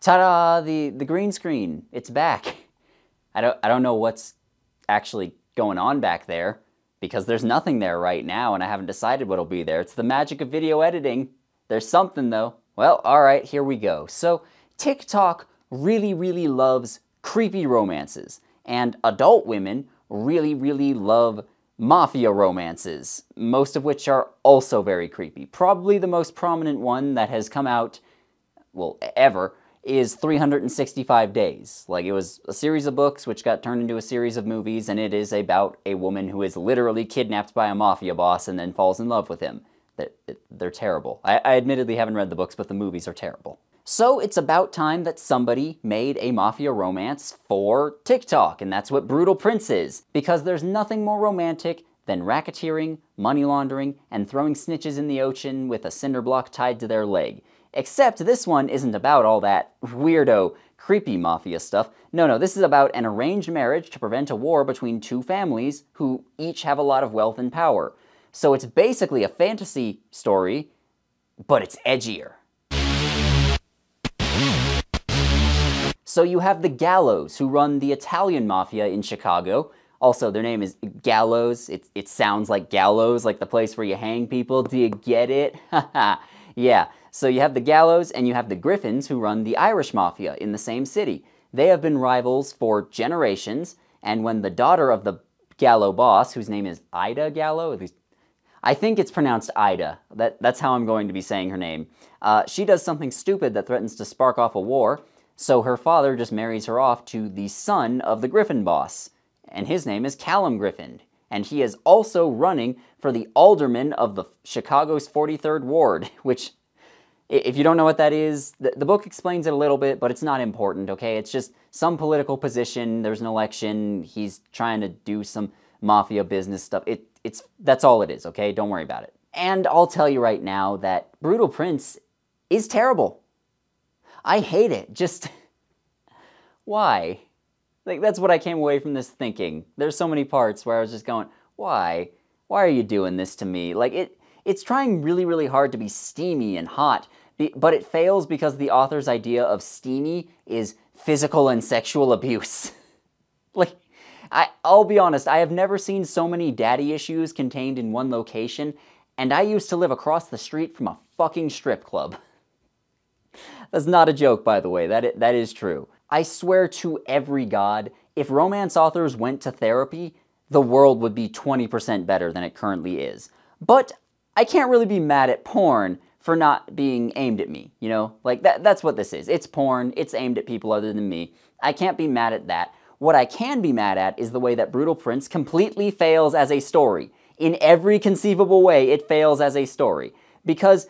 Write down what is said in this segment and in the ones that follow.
Ta-da! The the green screen. It's back. I don't I don't know what's actually going on back there because there's nothing there right now and I haven't decided what'll be there. It's the magic of video editing. There's something though. Well, all right, here we go. So, TikTok really really loves creepy romances and adult women really really love mafia romances, most of which are also very creepy. Probably the most prominent one that has come out well, ever is 365 Days. Like, it was a series of books which got turned into a series of movies, and it is about a woman who is literally kidnapped by a mafia boss and then falls in love with him. They're, they're terrible. I, I admittedly haven't read the books, but the movies are terrible. So it's about time that somebody made a mafia romance for TikTok, and that's what Brutal Prince is. Because there's nothing more romantic than racketeering, money laundering, and throwing snitches in the ocean with a cinder block tied to their leg. Except this one isn't about all that weirdo, creepy mafia stuff. No, no, this is about an arranged marriage to prevent a war between two families who each have a lot of wealth and power. So it's basically a fantasy story, but it's edgier. So you have the Gallos, who run the Italian mafia in Chicago. Also, their name is Gallows. It, it sounds like gallows, like the place where you hang people. Do you get it? yeah. So you have the Gallos and you have the Griffins who run the Irish Mafia in the same city. They have been rivals for generations, and when the daughter of the Gallo boss, whose name is Ida Gallo, at least I think it's pronounced Ida. That, that's how I'm going to be saying her name. Uh, she does something stupid that threatens to spark off a war, so her father just marries her off to the son of the Griffin boss, and his name is Callum Griffin, and he is also running for the alderman of the Chicago's 43rd Ward, which if you don't know what that is, the, the, book explains it a little bit, but it's not important, okay? It's just some political position, there's an election, he's trying to do some mafia business stuff. It, it's, that's all it is, okay? Don't worry about it. And I'll tell you right now that Brutal Prince is terrible. I hate it. Just, why? Like, that's what I came away from this thinking. There's so many parts where I was just going, why? Why are you doing this to me? Like, it, it's trying really, really hard to be steamy and hot, but it fails because the author's idea of steamy is physical and sexual abuse. like, I, I'll be honest, I have never seen so many daddy issues contained in one location, and I used to live across the street from a fucking strip club. That's not a joke, by the way, that, that is true. I swear to every god, if romance authors went to therapy, the world would be 20% better than it currently is. But I can't really be mad at porn for not being aimed at me, you know? Like, that, that's what this is. It's porn, it's aimed at people other than me. I can't be mad at that. What I can be mad at is the way that Brutal Prince completely fails as a story. In every conceivable way, it fails as a story. Because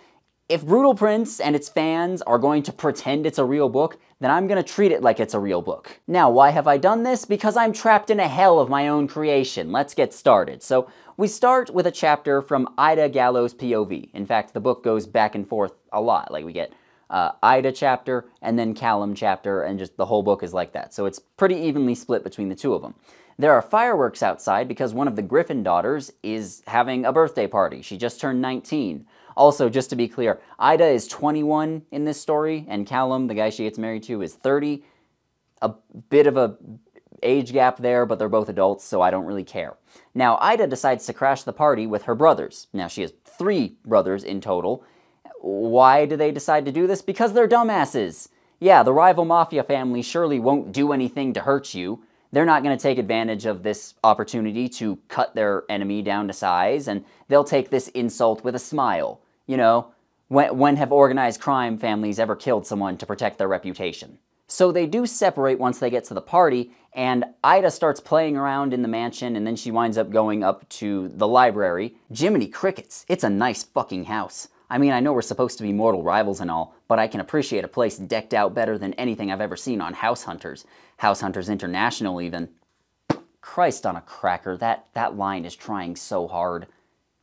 if Brutal Prince and its fans are going to pretend it's a real book, then I'm going to treat it like it's a real book. Now, why have I done this? Because I'm trapped in a hell of my own creation. Let's get started. So, we start with a chapter from Ida Gallo's POV. In fact, the book goes back and forth a lot. Like, we get uh, Ida chapter and then Callum chapter, and just the whole book is like that. So, it's pretty evenly split between the two of them. There are fireworks outside because one of the Griffin daughters is having a birthday party. She just turned 19. Also, just to be clear, Ida is 21 in this story, and Callum, the guy she gets married to, is 30. A bit of a age gap there, but they're both adults, so I don't really care. Now, Ida decides to crash the party with her brothers. Now, she has three brothers in total. Why do they decide to do this? Because they're dumbasses. Yeah, the rival mafia family surely won't do anything to hurt you. They're not going to take advantage of this opportunity to cut their enemy down to size, and they'll take this insult with a smile. You know, when, when have organized crime families ever killed someone to protect their reputation? So they do separate once they get to the party, and Ida starts playing around in the mansion, and then she winds up going up to the library. Jiminy Crickets, it's a nice fucking house. I mean, I know we're supposed to be mortal rivals and all, but I can appreciate a place decked out better than anything I've ever seen on House Hunters. House Hunters International, even. Christ on a cracker, that, that line is trying so hard.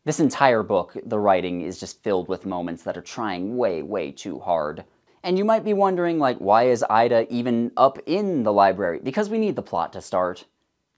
This entire book, the writing, is just filled with moments that are trying way, way too hard. And you might be wondering, like, why is Ida even up in the library? Because we need the plot to start.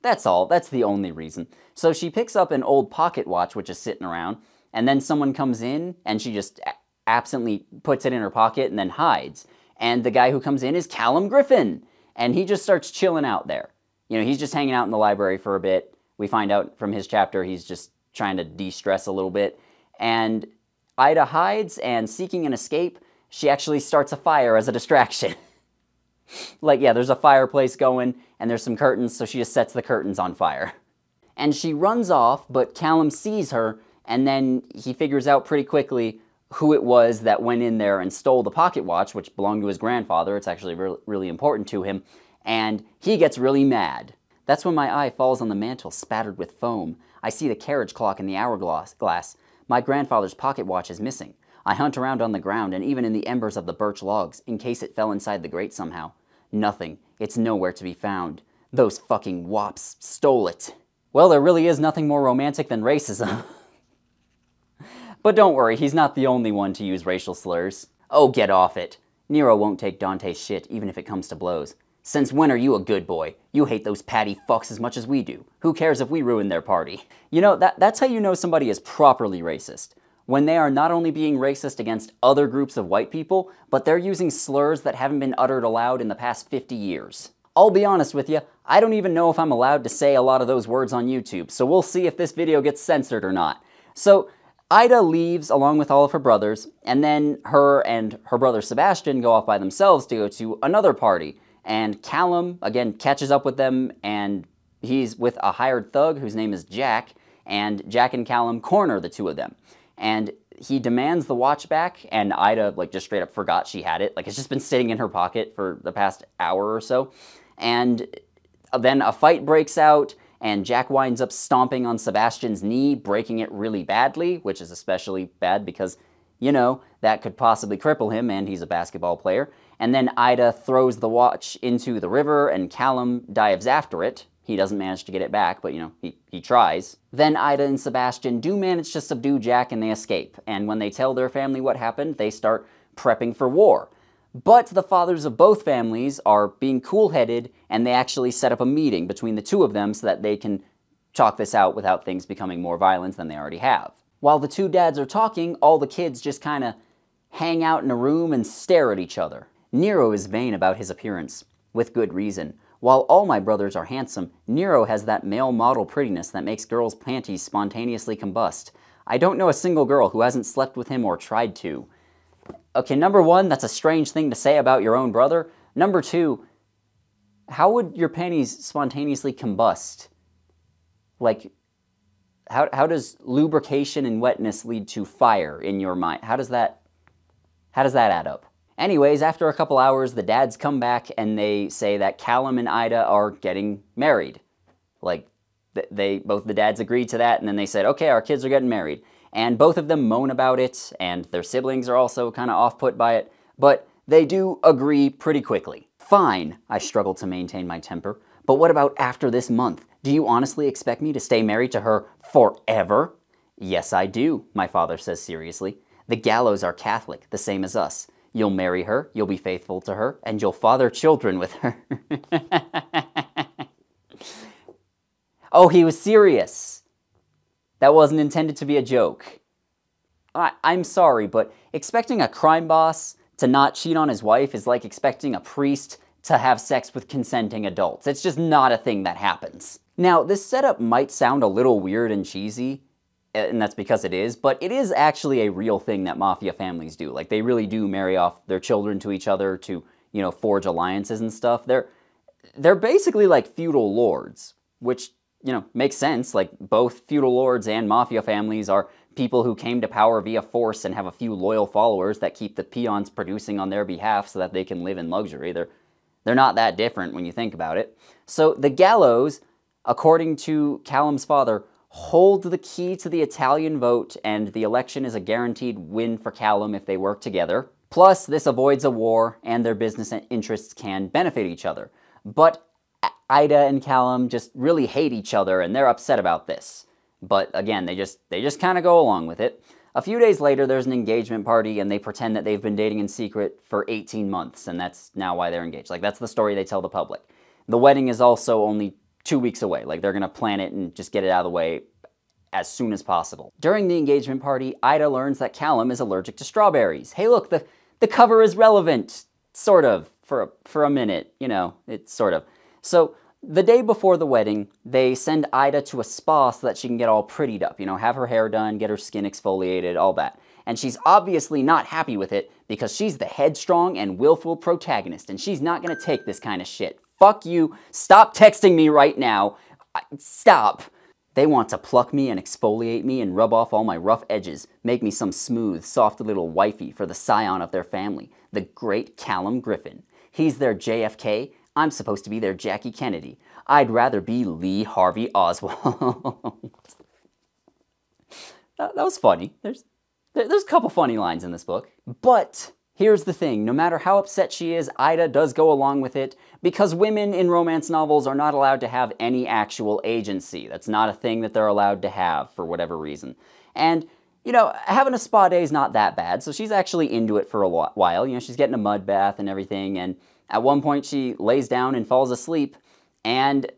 That's all, that's the only reason. So she picks up an old pocket watch which is sitting around, and then someone comes in and she just absently puts it in her pocket and then hides. And the guy who comes in is Callum Griffin. And he just starts chilling out there. You know, he's just hanging out in the library for a bit. We find out from his chapter he's just trying to de stress a little bit. And Ida hides and seeking an escape, she actually starts a fire as a distraction. like, yeah, there's a fireplace going and there's some curtains, so she just sets the curtains on fire. And she runs off, but Callum sees her and then he figures out pretty quickly who it was that went in there and stole the pocket watch, which belonged to his grandfather. It's actually re really important to him. And he gets really mad. That's when my eye falls on the mantel spattered with foam. I see the carriage clock in the hourglass. Glass. My grandfather's pocket watch is missing. I hunt around on the ground and even in the embers of the birch logs, in case it fell inside the grate somehow. Nothing. It's nowhere to be found. Those fucking wops stole it. Well, there really is nothing more romantic than racism. but don't worry, he's not the only one to use racial slurs. Oh, get off it. Nero won't take Dante's shit, even if it comes to blows. Since when are you a good boy? You hate those Paddy fucks as much as we do. Who cares if we ruin their party? You know, that, that's how you know somebody is properly racist. When they are not only being racist against other groups of white people, but they're using slurs that haven't been uttered aloud in the past 50 years. I'll be honest with you, I don't even know if I'm allowed to say a lot of those words on YouTube, so we'll see if this video gets censored or not. So, Ida leaves along with all of her brothers, and then her and her brother Sebastian go off by themselves to go to another party. And Callum, again, catches up with them, and he's with a hired thug whose name is Jack, and Jack and Callum corner the two of them. And he demands the watch back, and Ida, like, just straight up forgot she had it. Like, it's just been sitting in her pocket for the past hour or so. And then a fight breaks out, and Jack winds up stomping on Sebastian's knee, breaking it really badly, which is especially bad because, you know, that could possibly cripple him, and he's a basketball player. And then Ida throws the watch into the river, and Callum dives after it. He doesn't manage to get it back, but, you know, he, he tries. Then Ida and Sebastian do manage to subdue Jack, and they escape. And when they tell their family what happened, they start prepping for war. But the fathers of both families are being cool-headed, and they actually set up a meeting between the two of them so that they can talk this out without things becoming more violent than they already have. While the two dads are talking, all the kids just kind of hang out in a room and stare at each other. Nero is vain about his appearance, with good reason. While all my brothers are handsome, Nero has that male model prettiness that makes girls' panties spontaneously combust. I don't know a single girl who hasn't slept with him or tried to. Okay, number one, that's a strange thing to say about your own brother. Number two, how would your panties spontaneously combust? Like, how, how does lubrication and wetness lead to fire in your mind? How does that, how does that add up? Anyways, after a couple hours, the dads come back and they say that Callum and Ida are getting married. Like, they both the dads agreed to that, and then they said, okay, our kids are getting married and both of them moan about it, and their siblings are also kind of off-put by it, but they do agree pretty quickly. Fine, I struggle to maintain my temper, but what about after this month? Do you honestly expect me to stay married to her forever? Yes, I do, my father says seriously. The Gallos are Catholic, the same as us. You'll marry her, you'll be faithful to her, and you'll father children with her. oh, he was serious. That wasn't intended to be a joke. I, I'm sorry, but expecting a crime boss to not cheat on his wife is like expecting a priest to have sex with consenting adults. It's just not a thing that happens. Now, this setup might sound a little weird and cheesy, and that's because it is, but it is actually a real thing that mafia families do. Like, they really do marry off their children to each other to, you know, forge alliances and stuff. They're, they're basically like feudal lords, which you know, makes sense. Like, both feudal lords and mafia families are people who came to power via force and have a few loyal followers that keep the peons producing on their behalf so that they can live in luxury. They're, they're not that different when you think about it. So the Gallos, according to Callum's father, hold the key to the Italian vote, and the election is a guaranteed win for Callum if they work together. Plus, this avoids a war, and their business interests can benefit each other. But Ida and Callum just really hate each other and they're upset about this. But again, they just they just kind of go along with it. A few days later, there's an engagement party and they pretend that they've been dating in secret for 18 months and that's now why they're engaged. Like that's the story they tell the public. The wedding is also only two weeks away. Like they're to plan it and just get it out of the way as soon as possible. During the engagement party, Ida learns that Callum is allergic to strawberries. Hey look, the, the cover is relevant. sort of, for a, for a minute, you know, it's sort of. So the day before the wedding, they send Ida to a spa so that she can get all prettied up, you know, have her hair done, get her skin exfoliated, all that. And she's obviously not happy with it because she's the headstrong and willful protagonist, and she's not gonna take this kind of shit. Fuck you. Stop texting me right now. Stop. They want to pluck me and exfoliate me and rub off all my rough edges, make me some smooth, soft little wifey for the scion of their family, the great Callum Griffin. He's their JFK, I'm supposed to be their Jackie Kennedy. I'd rather be Lee Harvey Oswald. that, that was funny. There's, there's a couple funny lines in this book. But here's the thing, no matter how upset she is, Ida does go along with it because women in romance novels are not allowed to have any actual agency. That's not a thing that they're allowed to have for whatever reason. And you know, having a spa day is not that bad, so she's actually into it for a while. You know, she's getting a mud bath and everything, and at one point, she lays down and falls asleep, and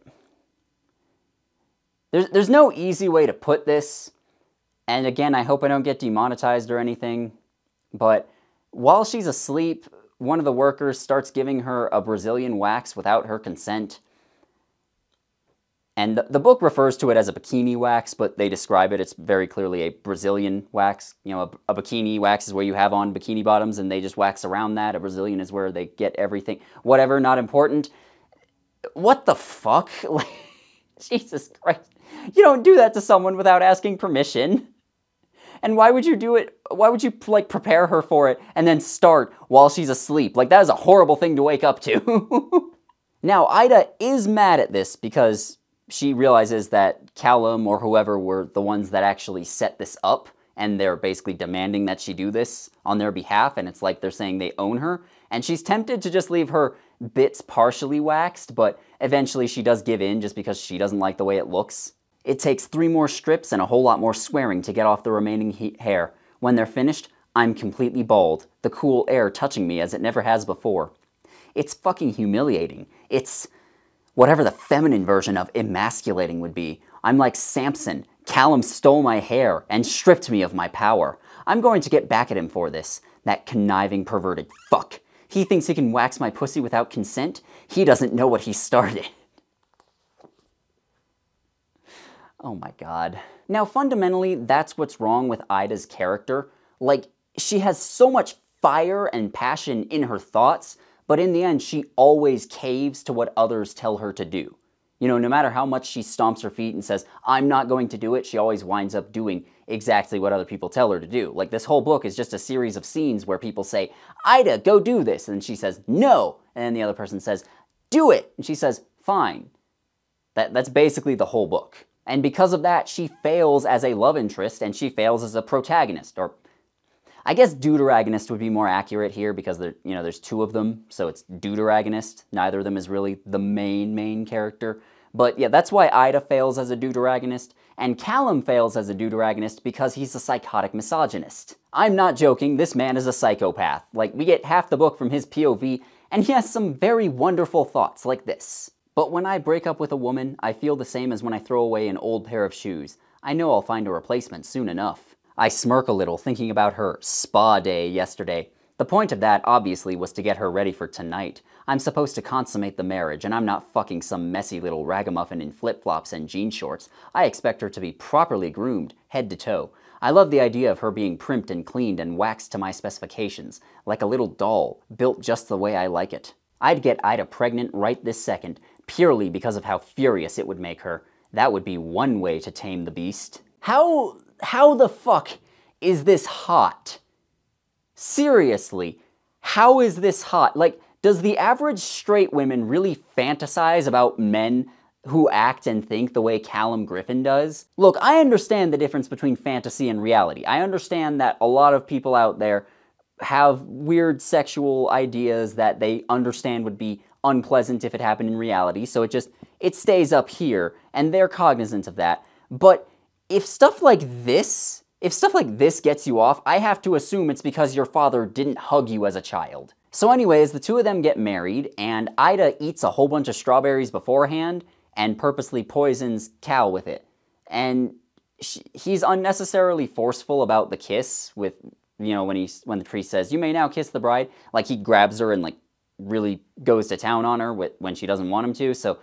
there's, there's no easy way to put this. And again, I hope I don't get demonetized or anything, but while she's asleep, one of the workers starts giving her a Brazilian wax without her consent. And the, the, book refers to it as a bikini wax, but they describe it. It's very clearly a Brazilian wax. You know, a, a, bikini wax is where you have on bikini bottoms and they just wax around that. A Brazilian is where they get everything. Whatever, not important. What the fuck? Jesus Christ. You don't do that to someone without asking permission. And why would you do it? Why would you, like, prepare her for it and then start while she's asleep? Like, that is a horrible thing to wake up to. now, Ida is mad at this because she realizes that Callum or whoever were the ones that actually set this up and they're basically demanding that she do this on their behalf and it's like they're saying they own her and she's tempted to just leave her bits partially waxed but eventually she does give in just because she doesn't like the way it looks. It takes three more strips and a whole lot more swearing to get off the remaining hair. When they're finished, I'm completely bald, the cool air touching me as it never has before. It's fucking humiliating. It's whatever the feminine version of emasculating would be. I'm like Samson. Callum stole my hair and stripped me of my power. I'm going to get back at him for this. That conniving, perverted fuck. He thinks he can wax my pussy without consent? He doesn't know what he started. Oh my god. Now, fundamentally, that's what's wrong with Ida's character. Like, she has so much fire and passion in her thoughts but in the end, she always caves to what others tell her to do. You know, no matter how much she stomps her feet and says, I'm not going to do it, she always winds up doing exactly what other people tell her to do. Like this whole book is just a series of scenes where people say, Ida, go do this. And she says, no. And then the other person says, do it. And she says, fine. That, that's basically the whole book. And because of that, she fails as a love interest and she fails as a protagonist, or I guess deuteragonist would be more accurate here because there, you know, there's two of them, so it's deuteragonist. Neither of them is really the main, main character. But yeah, that's why Ida fails as a deuteragonist, and Callum fails as a deuteragonist because he's a psychotic misogynist. I'm not joking, this man is a psychopath. Like, we get half the book from his POV, and he has some very wonderful thoughts like this. But when I break up with a woman, I feel the same as when I throw away an old pair of shoes. I know I'll find a replacement soon enough. I smirk a little thinking about her spa day yesterday. The point of that, obviously, was to get her ready for tonight. I'm supposed to consummate the marriage, and I'm not fucking some messy little ragamuffin in flip-flops and jean shorts. I expect her to be properly groomed, head to toe. I love the idea of her being primped and cleaned and waxed to my specifications, like a little doll, built just the way I like it. I'd get Ida pregnant right this second, purely because of how furious it would make her. That would be one way to tame the beast. How how the fuck is this hot? Seriously, how is this hot? Like, does the average straight women really fantasize about men who act and think the way Callum Griffin does? Look, I understand the difference between fantasy and reality. I understand that a lot of people out there have weird sexual ideas that they understand would be unpleasant if it happened in reality, so it just, it stays up here, and they're cognizant of that. But if stuff like this, if stuff like this gets you off, I have to assume it's because your father didn't hug you as a child. So anyways, the two of them get married, and Ida eats a whole bunch of strawberries beforehand and purposely poisons Cal with it. And she, he's unnecessarily forceful about the kiss with, you know, when he when the priest says, you may now kiss the bride. Like he grabs her and like really goes to town on her when she doesn't want him to. So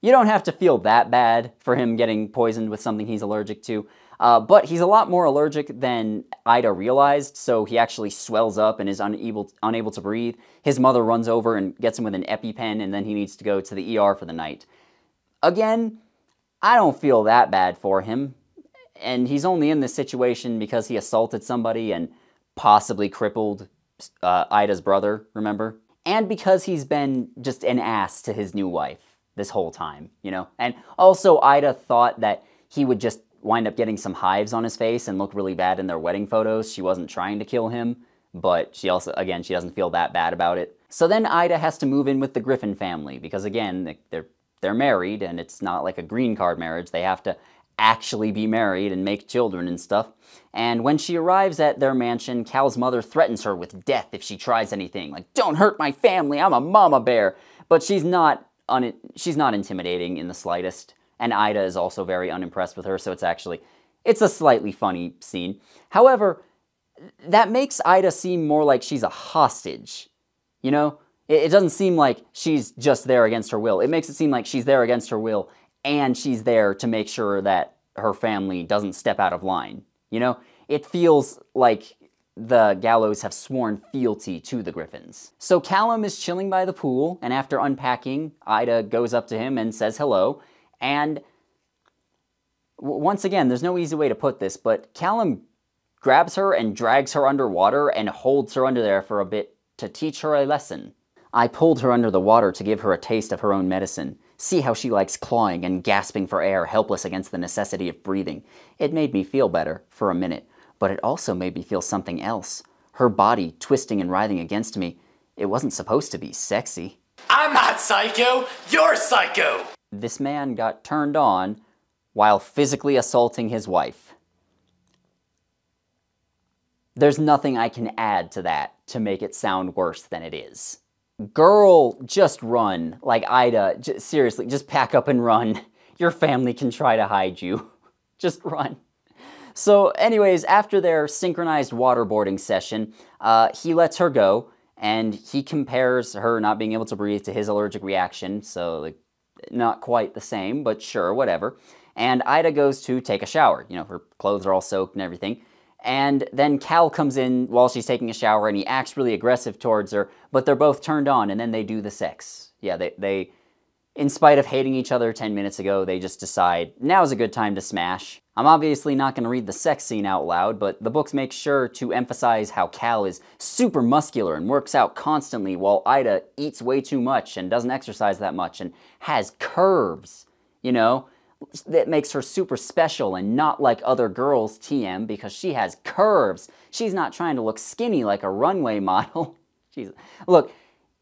you don't have to feel that bad for him getting poisoned with something he's allergic to. Uh, but he's a lot more allergic than Ida realized, so he actually swells up and is unable, unable to breathe. His mother runs over and gets him with an EpiPen, and then he needs to go to the ER for the night. Again, I don't feel that bad for him. And he's only in this situation because he assaulted somebody and possibly crippled uh, Ida's brother, remember? And because he's been just an ass to his new wife this whole time, you know? And also, Ida thought that he would just wind up getting some hives on his face and look really bad in their wedding photos. She wasn't trying to kill him, but she also, again, she doesn't feel that bad about it. So then Ida has to move in with the Griffin family because, again, they're they're married and it's not like a green card marriage. They have to actually be married and make children and stuff. And when she arrives at their mansion, Cal's mother threatens her with death if she tries anything. Like, don't hurt my family, I'm a mama bear. But she's not un- she's not intimidating in the slightest. And Ida is also very unimpressed with her, so it's actually it's a slightly funny scene. However, that makes Ida seem more like she's a hostage. You know? It, doesn't seem like she's just there against her will. It makes it seem like she's there against her will and she's there to make sure that her family doesn't step out of line. You know? It feels like the Gallos have sworn fealty to the Griffins. So Callum is chilling by the pool, and after unpacking, Ida goes up to him and says hello. And once again, there's no easy way to put this, but Callum grabs her and drags her underwater and holds her under there for a bit to teach her a lesson. I pulled her under the water to give her a taste of her own medicine. See how she likes clawing and gasping for air, helpless against the necessity of breathing. It made me feel better, for a minute, but it also made me feel something else. Her body twisting and writhing against me. It wasn't supposed to be sexy. I'm not psycho, you're psycho! This man got turned on while physically assaulting his wife. There's nothing I can add to that to make it sound worse than it is. Girl, just run. Like Ida, j seriously, just pack up and run. Your family can try to hide you. just run. So anyways, after their synchronized waterboarding session, uh, he lets her go, and he compares her not being able to breathe to his allergic reaction, so like, not quite the same, but sure, whatever. And Ida goes to take a shower. You know, her clothes are all soaked and everything. And then Cal comes in while she's taking a shower and he acts really aggressive towards her, but they're both turned on and then they do the sex. Yeah, they, they in spite of hating each other 10 minutes ago, they just decide now's a good time to smash. I'm obviously not going to read the sex scene out loud, but the books make sure to emphasize how Cal is super muscular and works out constantly while Ida eats way too much and doesn't exercise that much and has curves, you know? That makes her super special and not like other girls, TM, because she has curves. She's not trying to look skinny like a runway model. She's, look,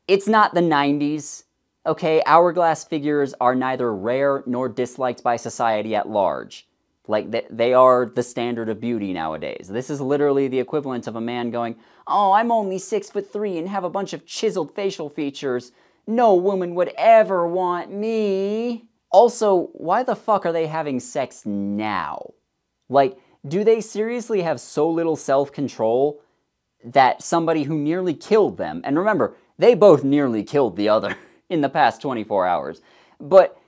it's not the 90s, okay? Hourglass figures are neither rare nor disliked by society at large. Like, they are the standard of beauty nowadays. This is literally the equivalent of a man going, oh, I'm only six foot three and have a bunch of chiseled facial features. No woman would ever want me. Also, why the fuck are they having sex now? Like, do they seriously have so little self control that somebody who nearly killed them, and remember, they both nearly killed the other in the past 24 hours, but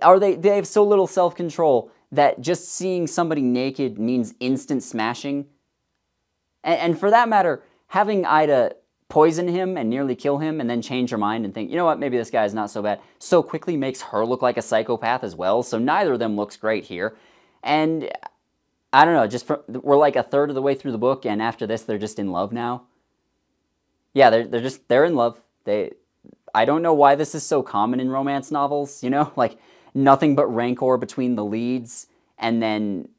are they, they have so little self control that just seeing somebody naked means instant smashing? And, and for that matter, having Ida poison him and nearly kill him and then change her mind and think, you know what, maybe this guy is not so bad, so quickly makes her look like a psychopath as well. So neither of them looks great here. And I don't know, just for, we're like a third of the way through the book, and after this, they're just in love now. Yeah, they're, they're just, they're in love. They, I don't know why this is so common in romance novels, you know? Like, nothing but rancor between the leads, and then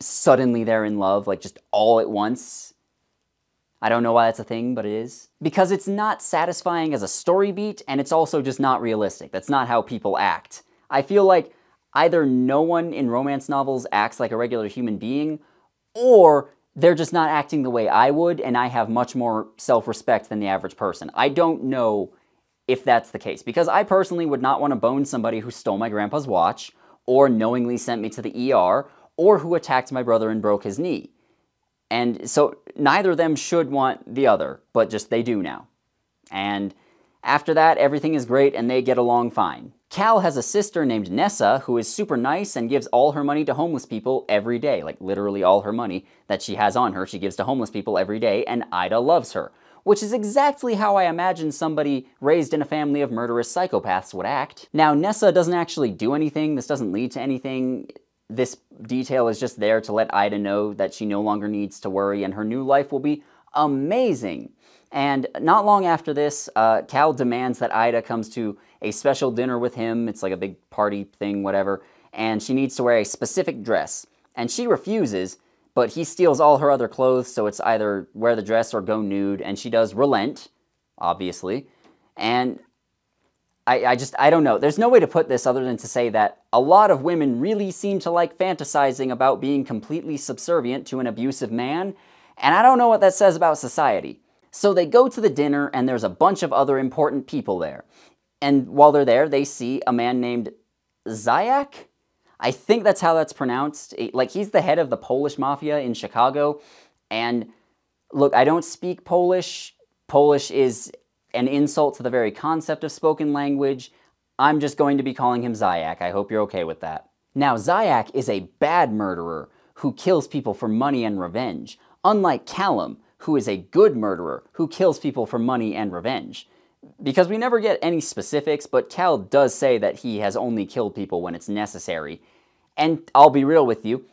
suddenly they're in love, like, just all at once I don't know why that's a thing, but it is. Because it's not satisfying as a story beat, and it's also just not realistic. That's not how people act. I feel like either no one in romance novels acts like a regular human being, or they're just not acting the way I would, and I have much more self-respect than the average person. I don't know if that's the case, because I personally would not want to bone somebody who stole my grandpa's watch, or knowingly sent me to the ER, or who attacked my brother and broke his knee. And so neither of them should want the other, but just they do now. And After that, everything is great and they get along fine. Cal has a sister named Nessa who is super nice and gives all her money to homeless people every day. Like, literally, all her money that she has on her, she gives to homeless people every day, and Ida loves her. Which is exactly how I imagine somebody raised in a family of murderous psychopaths would act. Now, Nessa doesn't actually do anything, this doesn't lead to anything. This detail is just there to let Ida know that she no longer needs to worry and her new life will be amazing. And not long after this, uh, Cal demands that Ida comes to a special dinner with him. It's like a big party thing, whatever. And she needs to wear a specific dress. And she refuses, but he steals all her other clothes, so it's either wear the dress or go nude. And she does relent, obviously. And I, I just, I don't know. There's no way to put this other than to say that a lot of women really seem to like fantasizing about being completely subservient to an abusive man. And I don't know what that says about society. So they go to the dinner, and there's a bunch of other important people there. And while they're there, they see a man named Zayak. I think that's how that's pronounced. Like, he's the head of the Polish mafia in Chicago. And look, I don't speak Polish. Polish is an insult to the very concept of spoken language. I'm just going to be calling him Zayak. I hope you're okay with that. Now, Zayak is a bad murderer who kills people for money and revenge, unlike Callum, who is a good murderer who kills people for money and revenge. Because we never get any specifics, but Cal does say that he has only killed people when it's necessary. And I'll be real with you,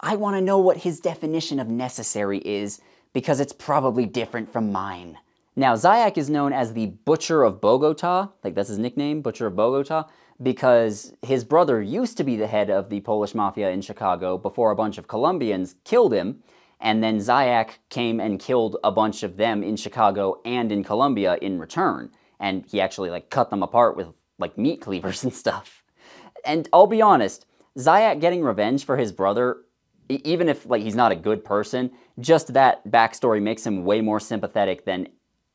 I want to know what his definition of necessary is, because it's probably different from mine. Now, Zayak is known as the Butcher of Bogota, like that's his nickname, Butcher of Bogota, because his brother used to be the head of the Polish Mafia in Chicago before a bunch of Colombians killed him, and then Zayak came and killed a bunch of them in Chicago and in Colombia in return. And he actually like cut them apart with like meat cleavers and stuff. And I'll be honest, Zayak getting revenge for his brother, even if like he's not a good person, just that backstory makes him way more sympathetic than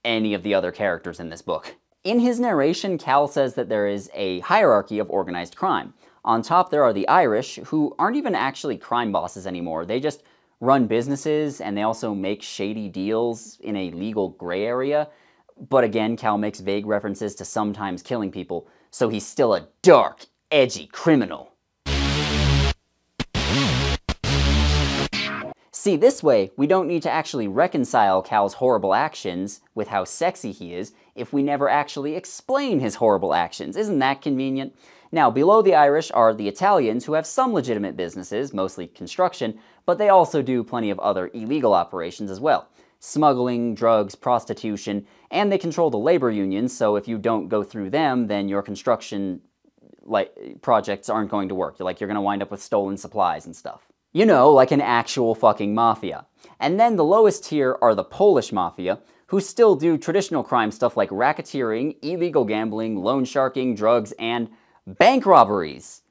any of the other characters in this book. In his narration, Cal says that there is a hierarchy of organized crime. On top, there are the Irish, who aren't even actually crime bosses anymore. They just run businesses and they also make shady deals in a legal gray area. But again, Cal makes vague references to sometimes killing people, so he's still a dark, edgy criminal. See, this way, we don't need to actually reconcile Cal's horrible actions with how sexy he is if we never actually explain his horrible actions. Isn't that convenient? Now, below the Irish are the Italians, who have some legitimate businesses, mostly construction, but they also do plenty of other illegal operations as well. Smuggling, drugs, prostitution, and they control the labor unions, so if you don't go through them, then your construction like projects aren't going to work. You're like you're going to wind up with stolen supplies and stuff. You know, like an actual fucking mafia. And then the lowest tier are the Polish mafia, who still do traditional crime stuff like racketeering, illegal gambling, loan sharking, drugs, and bank robberies.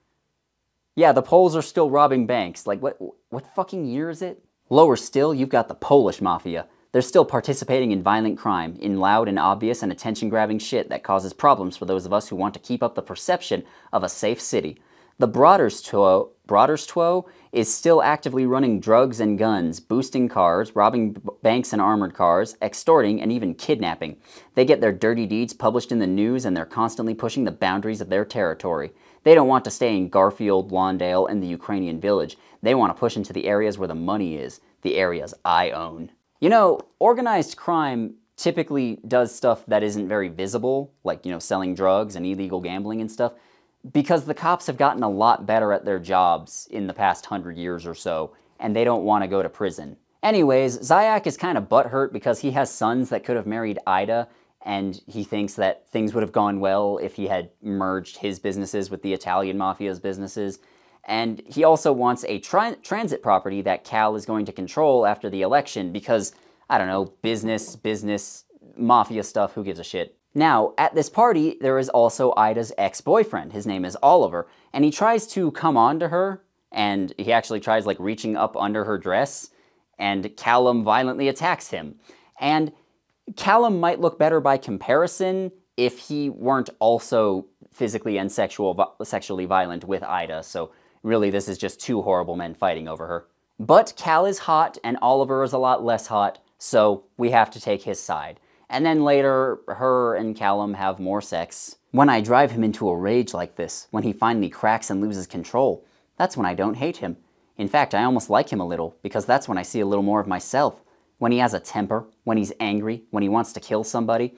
Yeah, the Poles are still robbing banks. Like, what, what fucking year is it? Lower still, you've got the Polish Mafia. They're still participating in violent crime, in loud and obvious and attention-grabbing shit that causes problems for those of us who want to keep up the perception of a safe city. The Braterstwo, Braterstwo is still actively running drugs and guns, boosting cars, robbing banks and armored cars, extorting, and even kidnapping. They get their dirty deeds published in the news and they're constantly pushing the boundaries of their territory. They don't want to stay in Garfield, Lawndale, and the Ukrainian village. They want to push into the areas where the money is, the areas I own. You know, organized crime typically does stuff that isn't very visible, like, you know, selling drugs and illegal gambling and stuff because the cops have gotten a lot better at their jobs in the past hundred years or so, and they don't want to go to prison. Anyways, Zayak is kind of butthurt because he has sons that could have married Ida, and he thinks that things would have gone well if he had merged his businesses with the Italian mafia's businesses. And he also wants a tra transit property that Cal is going to control after the election because, I don't know, business, business, mafia stuff, who gives a shit. Now, at this party, there is also Ida's ex-boyfriend. His name is Oliver, and he tries to come on to her, and he actually tries like reaching up under her dress, and Callum violently attacks him. And Callum might look better by comparison if he weren't also physically and sexual, sexually violent with Ida, so really this is just two horrible men fighting over her. But Cal is hot, and Oliver is a lot less hot, so we have to take his side. And then later, her and Callum have more sex. When I drive him into a rage like this, when he finally cracks and loses control, that's when I don't hate him. In fact, I almost like him a little, because that's when I see a little more of myself. When he has a temper, when he's angry, when he wants to kill somebody,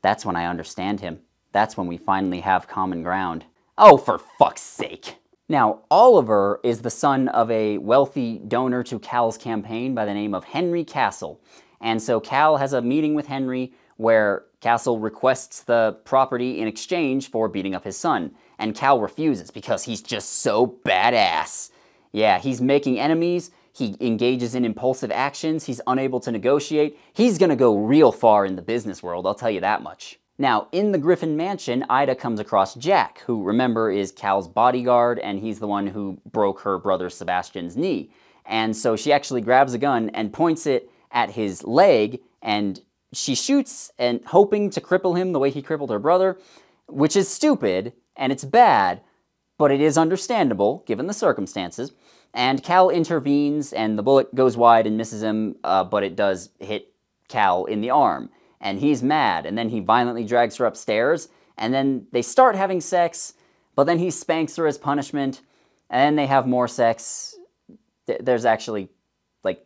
that's when I understand him. That's when we finally have common ground. Oh, for fuck's sake! Now, Oliver is the son of a wealthy donor to Cal's campaign by the name of Henry Castle. And so Cal has a meeting with Henry where Castle requests the property in exchange for beating up his son. And Cal refuses because he's just so badass. Yeah, he's making enemies, he engages in impulsive actions, he's unable to negotiate. He's gonna go real far in the business world, I'll tell you that much. Now, in the Griffin Mansion, Ida comes across Jack, who, remember, is Cal's bodyguard, and he's the one who broke her brother Sebastian's knee. And so she actually grabs a gun and points it at his leg, and she shoots and hoping to cripple him the way he crippled her brother, which is stupid and it's bad, but it is understandable given the circumstances. And Cal intervenes, and the bullet goes wide and misses him, uh, but it does hit Cal in the arm. And he's mad, and then he violently drags her upstairs, and then they start having sex, but then he spanks her as punishment, and then they have more sex. There's actually, like,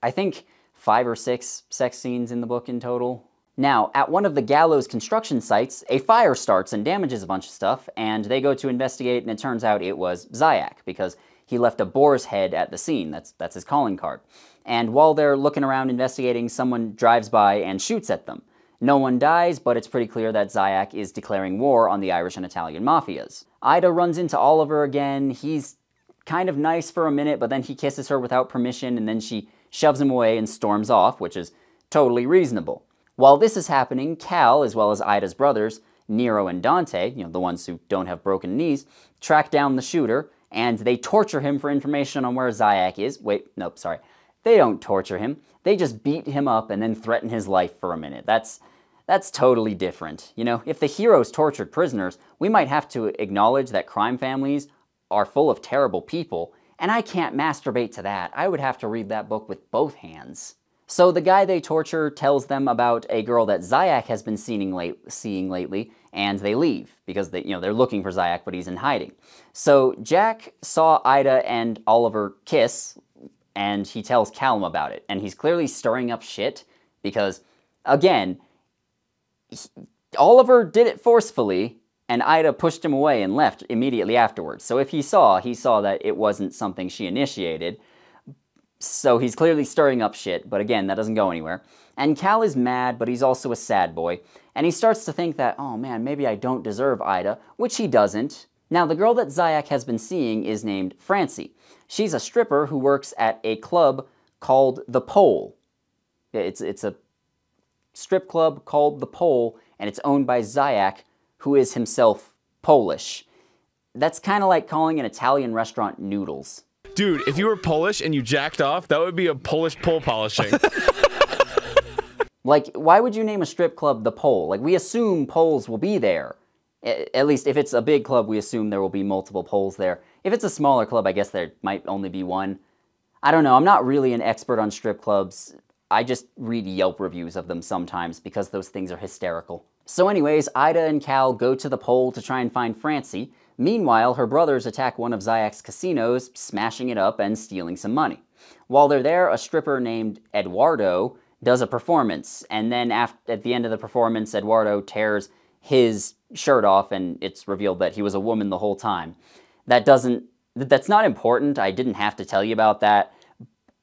I think five or six sex scenes in the book in total. Now, at one of the Gallo construction sites, a fire starts and damages a bunch of stuff, and they go to investigate, and it turns out it was Zayak, because he left a boar's head at the scene. That's, that's his calling card. And while they're looking around investigating, someone drives by and shoots at them. No one dies, but it's pretty clear that Zayak is declaring war on the Irish and Italian mafias. Ida runs into Oliver again. He's kind of nice for a minute, but then he kisses her without permission, and then she shoves him away and storms off, which is totally reasonable. While this is happening, Cal, as well as Ida's brothers, Nero and Dante, you know, the ones who don't have broken knees, track down the shooter and they torture him for information on where Zayak is. Wait, nope, sorry. They don't torture him. They just beat him up and then threaten his life for a minute. That's that's totally different. You know, if the heroes tortured prisoners, we might have to acknowledge that crime families are full of terrible people, and I can't masturbate to that. I would have to read that book with both hands. So the guy they torture tells them about a girl that Zayak has been seeing, late, seeing lately, and they leave because they, you know, they're looking for Zayak, but he's in hiding. So Jack saw Ida and Oliver kiss, and he tells Callum about it, and he's clearly stirring up shit because, again, he, Oliver did it forcefully, and Ida pushed him away and left immediately afterwards. So if he saw, he saw that it wasn't something she initiated. So he's clearly stirring up shit, but again, that doesn't go anywhere. And Cal is mad, but he's also a sad boy. And he starts to think that, oh man, maybe I don't deserve Ida, which he doesn't. Now, the girl that Zayak has been seeing is named Francie. She's a stripper who works at a club called The Pole. It's, it's a strip club called The Pole, and it's owned by Zayak, who is himself Polish. That's kind of like calling an Italian restaurant noodles. Dude, if you were Polish and you jacked off, that would be a Polish pole polishing. Like, why would you name a strip club the Pole? Like, we assume poles will be there. At least if it's a big club, we assume there will be multiple poles there. If it's a smaller club, I guess there might only be one. I don't know, I'm not really an expert on strip clubs. I just read Yelp reviews of them sometimes because those things are hysterical. So anyways, Ida and Cal go to the pole to try and find Francie. Meanwhile, her brothers attack one of Zayak's casinos, smashing it up and stealing some money. While they're there, a stripper named Eduardo does a performance, and then after, at the end of the performance, Eduardo tears his shirt off, and it's revealed that he was a woman the whole time. That doesn't, that's not important. I didn't have to tell you about that.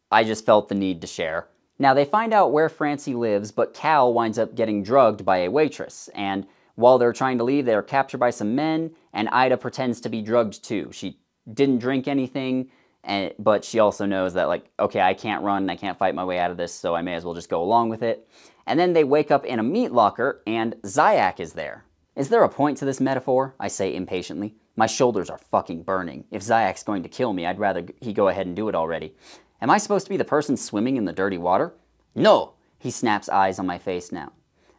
I just felt the need to share. Now, they find out where Francie lives, but Cal winds up getting drugged by a waitress, and while they're trying to leave, they are captured by some men, and Ida pretends to be drugged too. She didn't drink anything, and, but she also knows that, like, okay, I can't run, I can't fight my way out of this, so I may as well just go along with it. And then they wake up in a meat locker, and Zayak is there. Is there a point to this metaphor? I say impatiently. My shoulders are fucking burning. If Zayak's going to kill me, I'd rather he go ahead and do it already. Am I supposed to be the person swimming in the dirty water? No! He snaps eyes on my face now.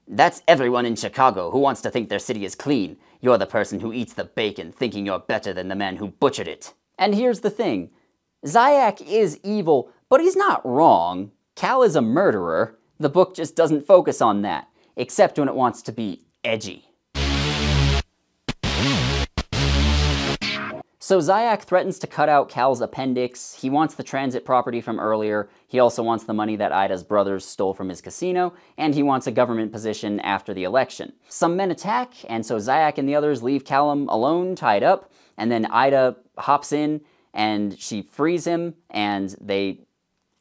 That's everyone in Chicago who wants to think their city is clean. You're the person who eats the bacon thinking you're better than the man who butchered it. And here's the thing Zayak is evil, but he's not wrong. Cal is a murderer. The book just doesn't focus on that, except when it wants to be edgy. So Zayak threatens to cut out Cal's appendix. He wants the transit property from earlier. He also wants the money that Ida's brothers stole from his casino, and he wants a government position after the election. Some men attack, and so Zayak and the others leave Callum alone, tied up, and then Ida hops in and she frees him, and they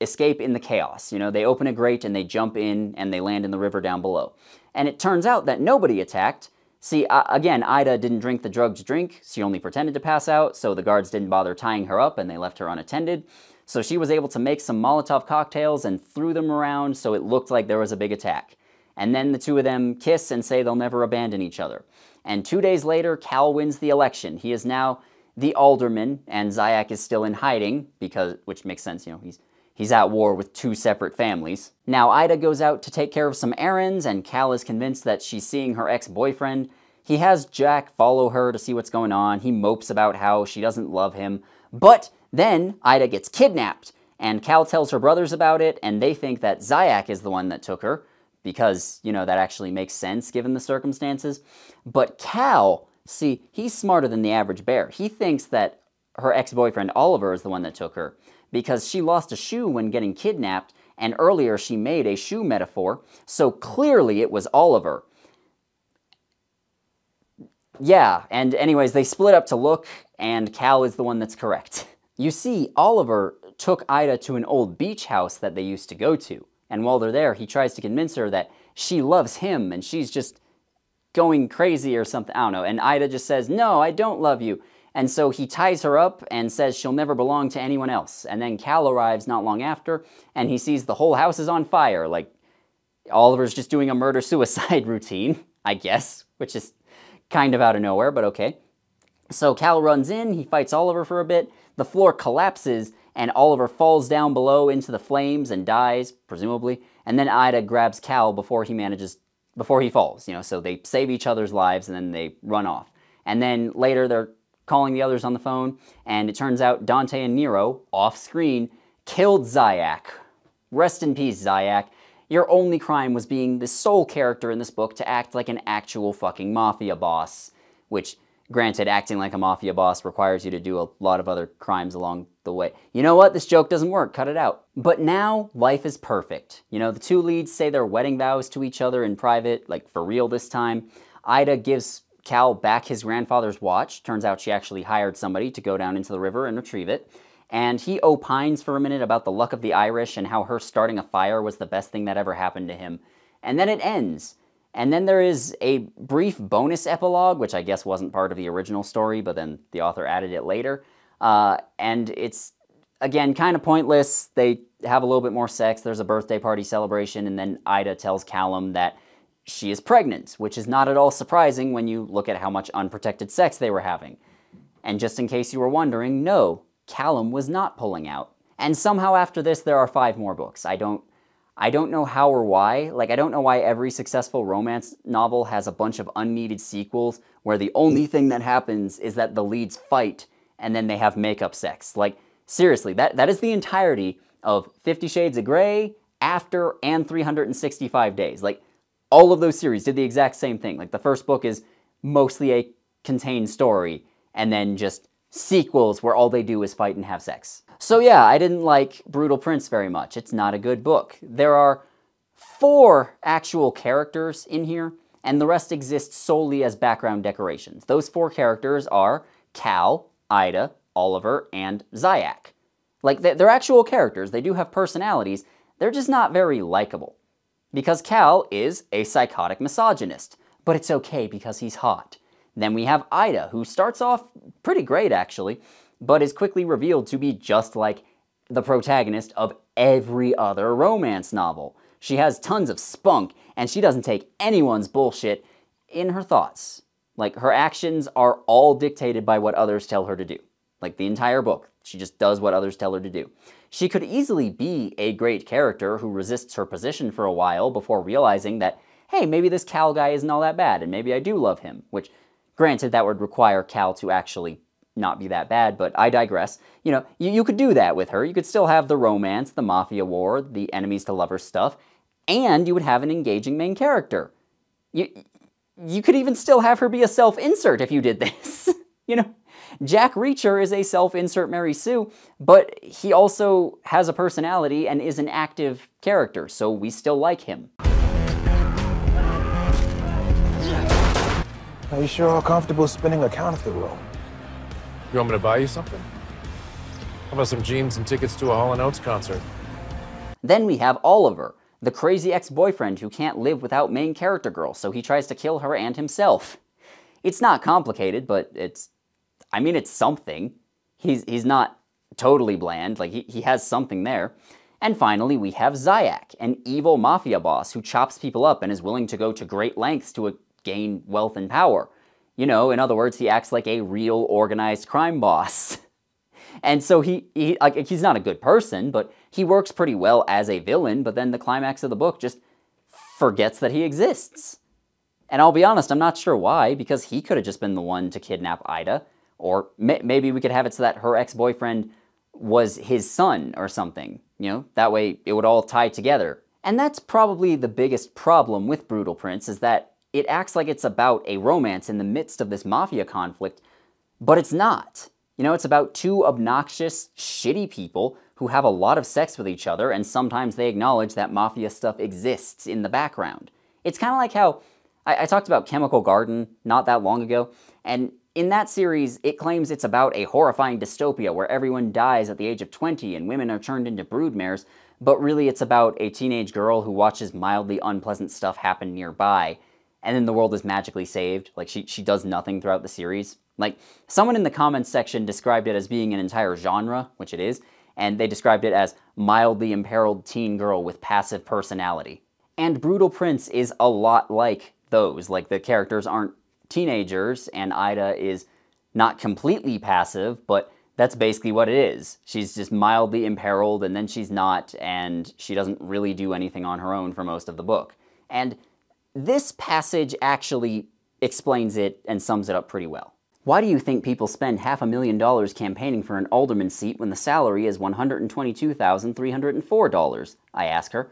escape in the chaos. You know, they open a grate and they jump in and they land in the river down below. And it turns out that nobody attacked. See, uh, again, Ida didn't drink the drugged drink. She only pretended to pass out, so the guards didn't bother tying her up and they left her unattended. So she was able to make some Molotov cocktails and threw them around so it looked like there was a big attack. And then the two of them kiss and say they'll never abandon each other. And two days later, Cal wins the election. He is now the alderman, and Zayak is still in hiding, because which makes sense, you know, he's He's at war with two separate families. Now, Ida goes out to take care of some errands, and Cal is convinced that she's seeing her ex-boyfriend. He has Jack follow her to see what's going on. He mopes about how she doesn't love him. But then Ida gets kidnapped, and Cal tells her brothers about it, and they think that Zayak is the one that took her, because, you know, that actually makes sense given the circumstances. But Cal, see, he's smarter than the average bear. He thinks that her ex-boyfriend Oliver is the one that took her because she lost a shoe when getting kidnapped, and earlier she made a shoe metaphor, so clearly it was Oliver. Yeah, and anyways, they split up to look, and Cal is the one that's correct. You see, Oliver took Ida to an old beach house that they used to go to, and while they're there, he tries to convince her that she loves him and she's just going crazy or something. I don't know. And Ida just says, No, I don't love you. And so he ties her up and says she'll never belong to anyone else. And then Cal arrives not long after, and he sees the whole house is on fire. Like, Oliver's just doing a murder-suicide routine, I guess, which is kind of out of nowhere, but okay. So Cal runs in, he fights Oliver for a bit, the floor collapses, and Oliver falls down below into the flames and dies, presumably, and then Ida grabs Cal before he manages, before he falls, you know, so they save each other's lives and then they run off. And then later they're calling the others on the phone, and it turns out Dante and Nero, off screen, killed Zayak. Rest in peace, Zayak. Your only crime was being the sole character in this book to act like an actual fucking mafia boss, which, granted, acting like a mafia boss requires you to do a lot of other crimes along the way. You know what? This joke doesn't work. Cut it out. But now, life is perfect. You know, the two leads say their wedding vows to each other in private, like for real this time. Ida gives Cal back his grandfather's watch. Turns out she actually hired somebody to go down into the river and retrieve it. And he opines for a minute about the luck of the Irish and how her starting a fire was the best thing that ever happened to him. And then it ends. And then there is a brief bonus epilogue, which I guess wasn't part of the original story, but then the author added it later. Uh, and it's, again, kind of pointless. They have a little bit more sex. There's a birthday party celebration, and then Ida tells Callum that she is pregnant, which is not at all surprising when you look at how much unprotected sex they were having. And just in case you were wondering, no, Callum was not pulling out. And somehow after this there are five more books. I don't I don't know how or why. Like I don't know why every successful romance novel has a bunch of unneeded sequels where the only thing that happens is that the leads fight and then they have makeup sex. Like seriously, that that is the entirety of 50 Shades of Grey, After and 365 Days. Like all of those series did the exact same thing. Like the first book is mostly a contained story, and then just sequels where all they do is fight and have sex. So yeah, I didn't like Brutal Prince very much. It's not a good book. There are four actual characters in here, and the rest exist solely as background decorations. Those four characters are Cal, Ida, Oliver, and Zayak. Like, they're actual characters. They do have personalities. They're just not very likable. Because Cal is a psychotic misogynist, but it's okay because he's hot. Then we have Ida, who starts off pretty great actually, but is quickly revealed to be just like the protagonist of every other romance novel. She has tons of spunk, and she doesn't take anyone's bullshit in her thoughts. Like, her actions are all dictated by what others tell her to do. Like, the entire book. She just does what others tell her to do. She could easily be a great character who resists her position for a while before realizing that, hey, maybe this Cal guy isn't all that bad, and maybe I do love him, which, granted, that would require Cal to actually not be that bad, but I digress. You know, you, you could do that with her. You could still have the romance, the mafia war, the enemies to lovers stuff, and you would have an engaging main character. You, you could even still have her be a self-insert if you did this. you know, Jack Reacher is a self-insert Mary Sue, but he also has a personality and is an active character, so we still like him. Are you sure how comfortable spinning a counterfeit role? You want me to buy you something? How about some jeans and tickets to a Hall & Oates concert? Then we have Oliver, the crazy ex-boyfriend who can't live without main character girl, so he tries to kill her and himself. It's not complicated, but it's, I mean, it's something. He's, he's not totally bland, like he, he has something there. And finally, we have Zayak, an evil mafia boss who chops people up and is willing to go to great lengths to gain wealth and power. You know, in other words, he acts like a real organized crime boss. And so he, he like, he's not a good person, but he works pretty well as a villain, but then the climax of the book just forgets that he exists. And I'll be honest, I'm not sure why, because he could have just been the one to kidnap Ida, or may maybe we could have it so that her ex-boyfriend was his son or something. You know, that way it would all tie together. And that's probably the biggest problem with Brutal Prince, is that it acts like it's about a romance in the midst of this mafia conflict, but it's not. You know, it's about two obnoxious, shitty people who have a lot of sex with each other, and sometimes they acknowledge that mafia stuff exists in the background. It's kind of like how I, I, talked about Chemical Garden not that long ago, and in that series, it claims it's about a horrifying dystopia where everyone dies at the age of 20 and women are turned into broodmares, but really it's about a teenage girl who watches mildly unpleasant stuff happen nearby, and then the world is magically saved. Like, she, she does nothing throughout the series. Like, someone in the comments section described it as being an entire genre, which it is, and they described it as mildly imperiled teen girl with passive personality. And Brutal Prince is a lot like those. Like, the characters aren't teenagers, and Ida is not completely passive, but that's basically what it is. She's just mildly imperiled, and then she's not, and she doesn't really do anything on her own for most of the book. And this passage actually explains it and sums it up pretty well. Why do you think people spend half a million dollars campaigning for an alderman seat when the salary is $122,304? I ask her.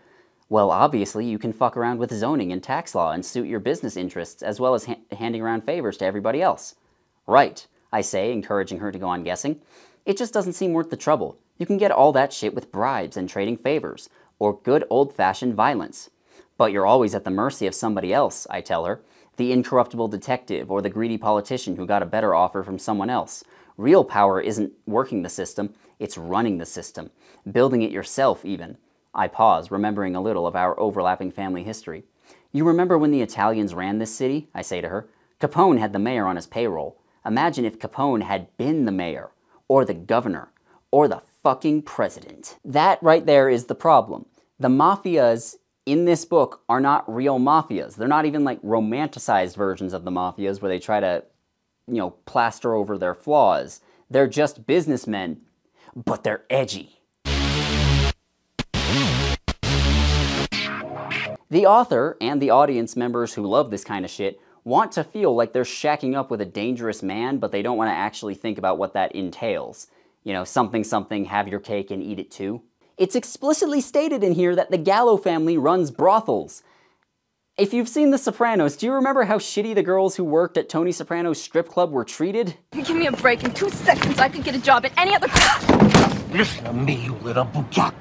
Well, obviously, you can fuck around with zoning and tax law and suit your business interests, as well as ha handing around favors to everybody else. Right, I say, encouraging her to go on guessing. It just doesn't seem worth the trouble. You can get all that shit with bribes and trading favors, or good old-fashioned violence. But you're always at the mercy of somebody else, I tell her the incorruptible detective, or the greedy politician who got a better offer from someone else. Real power isn't working the system, it's running the system, building it yourself even. I pause, remembering a little of our overlapping family history. You remember when the Italians ran this city? I say to her. Capone had the mayor on his payroll. Imagine if Capone had been the mayor, or the governor, or the fucking president. That right there is the problem. The mafias in this book are not real mafias. They're not even like romanticized versions of the mafias where they try to, you know, plaster over their flaws. They're just businessmen, but they're edgy. The author and the audience members who love this kind of shit want to feel like they're shacking up with a dangerous man, but they don't want to actually think about what that entails. You know, something something, have your cake and eat it too. It's explicitly stated in here that the Gallo family runs brothels. If you've seen The Sopranos, do you remember how shitty the girls who worked at Tony Soprano's strip club were treated? You give me a break. In two seconds, I could get a job at any other. Listen to me, you little bujak.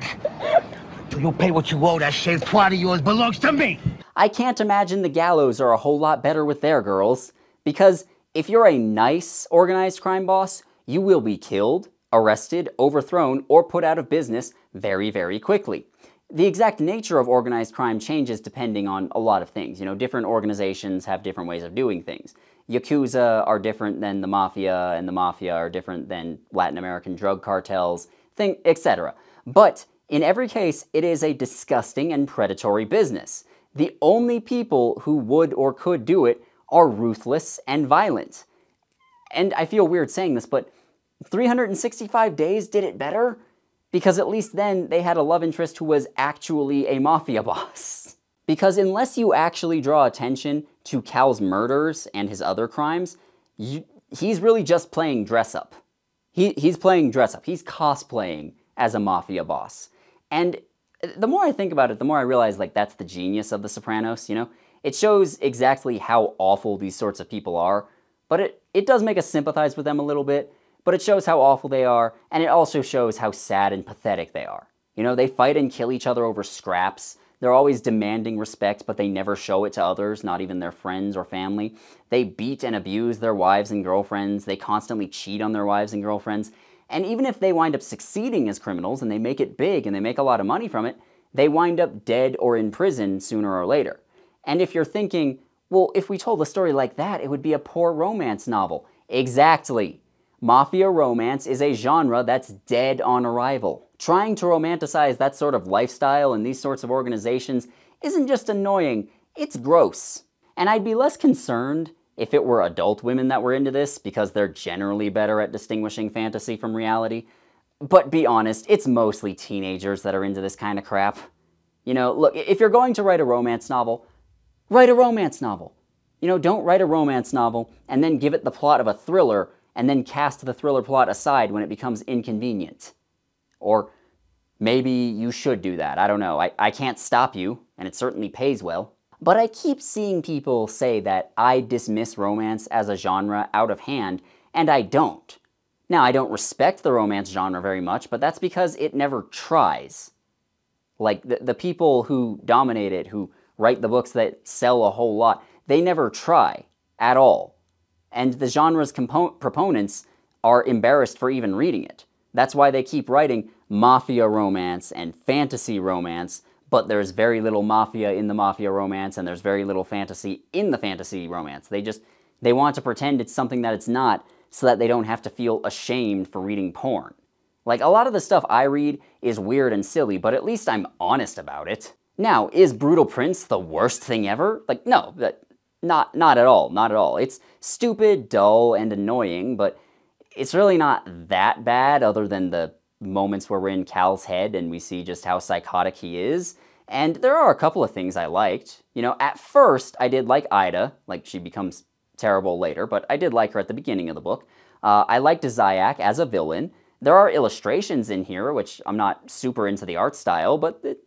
Do you pay what you owe? That shaved twat of yours belongs to me. I can't imagine the Gallos are a whole lot better with their girls. Because if you're a nice organized crime boss, you will be killed, arrested, overthrown, or put out of business very, very quickly. The exact nature of organized crime changes depending on a lot of things. You know, different organizations have different ways of doing things. Yakuza are different than the Mafia, and the Mafia are different than Latin American drug cartels, thing, etc. But in every case, it is a disgusting and predatory business. The only people who would or could do it are ruthless and violent. And I feel weird saying this, but 365 Days did it better because at least then they had a love interest who was actually a mafia boss. Because unless you actually draw attention to Cal's murders and his other crimes, you, he's really just playing dress up. He, he's playing dress up. He's cosplaying as a mafia boss. And the more I think about it, the more I realize like that's the genius of The Sopranos, you know? It shows exactly how awful these sorts of people are, but it, it does make us sympathize with them a little bit, but it shows how awful they are, and it also shows how sad and pathetic they are. You know, they fight and kill each other over scraps. They're always demanding respect, but they never show it to others, not even their friends or family. They beat and abuse their wives and girlfriends. They constantly cheat on their wives and girlfriends. And even if they wind up succeeding as criminals and they make it big and they make a lot of money from it, they wind up dead or in prison sooner or later. And if you're thinking, well, if we told a story like that, it would be a poor romance novel. Exactly. Mafia romance is a genre that's dead on arrival. Trying to romanticize that sort of lifestyle and these sorts of organizations isn't just annoying, it's gross. And I'd be less concerned if it were adult women that were into this because they're generally better at distinguishing fantasy from reality. But be honest, it's mostly teenagers that are into this kind of crap. You know, look, if you're going to write a romance novel, write a romance novel. You know, don't write a romance novel and then give it the plot of a thriller and then cast the thriller plot aside when it becomes inconvenient. Or maybe you should do that. I don't know. I, I can't stop you, and it certainly pays well. But I keep seeing people say that I dismiss romance as a genre out of hand, and I don't. Now, I don't respect the romance genre very much, but that's because it never tries. Like, the, the people who dominate it, who write the books that sell a whole lot, they never try at all. And the genre's proponents are embarrassed for even reading it. That's why they keep writing mafia romance and fantasy romance, but there's very little mafia in the mafia romance and there's very little fantasy in the fantasy romance. They just they want to pretend it's something that it's not so that they don't have to feel ashamed for reading porn. Like a lot of the stuff I read is weird and silly, but at least I'm honest about it. Now, is Brutal Prince the worst thing ever? Like no, not not at all, not at all. It's stupid, dull, and annoying, but it's really not that bad other than the moments where we're in Cal's head and we see just how psychotic he is. And there are a couple of things I liked. You know, at first I did like Ida, like she becomes terrible later, but I did like her at the beginning of the book. Uh, I liked Zayak as a villain. There are illustrations in here, which I'm not super into the art style, but it,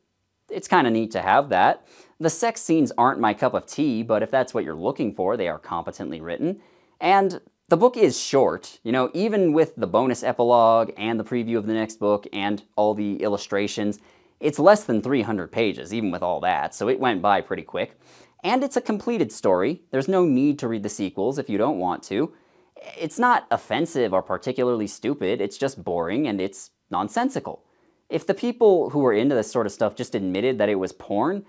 it's kind of neat to have that. The sex scenes aren't my cup of tea, but if that's what you're looking for, they are competently written. And the book is short, you know, even with the bonus epilogue and the preview of the next book and all the illustrations, it's less than 300 pages, even with all that, so it went by pretty quick. And it's a completed story. There's no need to read the sequels if you don't want to. It's not offensive or particularly stupid, it's just boring and it's nonsensical. If the people who were into this sort of stuff just admitted that it was porn,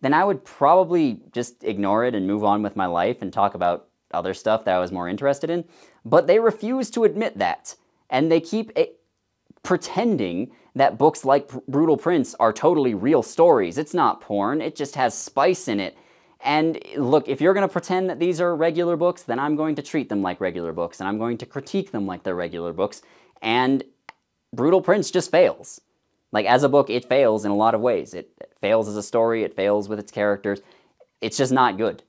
then I would probably just ignore it and move on with my life and talk about other stuff that I was more interested in, but they refuse to admit that. And they keep a- pretending that books like Brutal Prince are totally real stories. It's not porn, it just has spice in it. And look, if you're going to pretend that these are regular books, then I'm going to treat them like regular books, and I'm going to critique them like they're regular books. And Brutal Prince just fails. Like, as a book, it fails in a lot of ways. It fails as a story, it fails with its characters. It's just not good.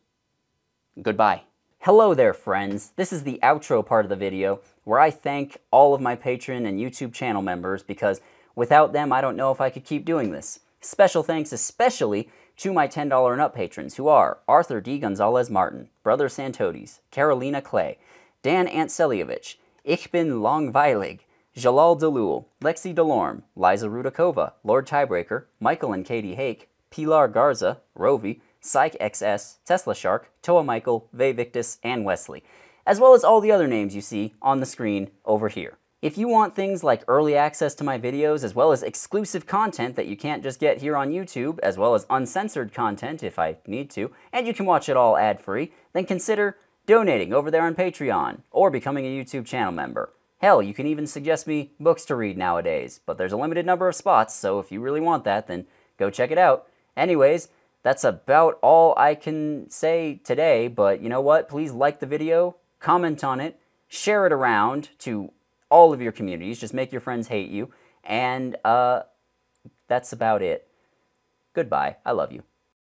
Goodbye. Hello there, friends. This is the outro part of the video where I thank all of my Patreon and YouTube channel members because without them, I don't know if I could keep doing this. Special thanks especially to my $10 and up patrons who are Arthur D. Gonzalez Martin, Brother Santodes, Carolina Clay, Dan Antselievich, Ich bin Longweilig, Jalal Delul, Lexi Delorme, Liza Rudakova, Lord Tiebreaker, Michael and Katie Hake, Pilar Garza, Rovi, Psych XS, Tesla Shark, Toa Michael, Ve Victus, and Wesley, as well as all the other names you see on the screen over here. If you want things like early access to my videos, as well as exclusive content that you can't just get here on YouTube, as well as uncensored content if I need to, and you can watch it all ad-free, then consider donating over there on Patreon, or becoming a YouTube channel member. Hell, you can even suggest me books to read nowadays, but there's a limited number of spots, so if you really want that, then go check it out. Anyways, that's about all I can say today, but you know what? Please like the video, comment on it, share it around to all of your communities. Just make your friends hate you. And uh, that's about it. Goodbye. I love you.